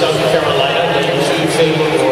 South Carolina, and Keith Faber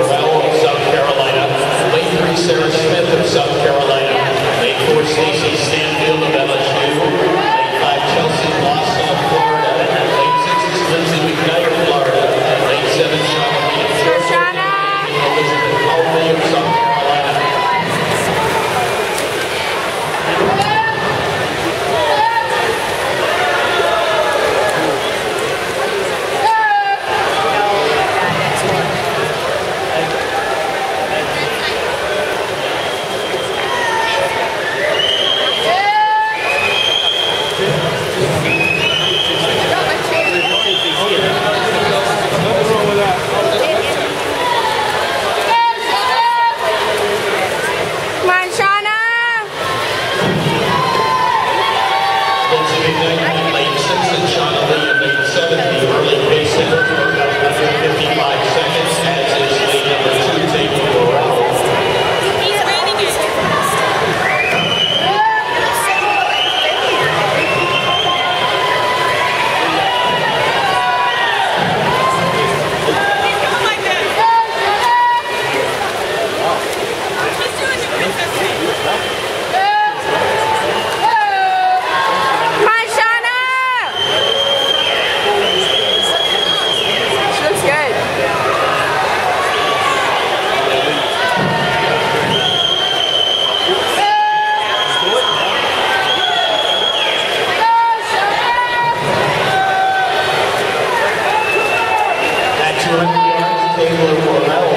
United Lake Simpson, Sean vengo de Coronado.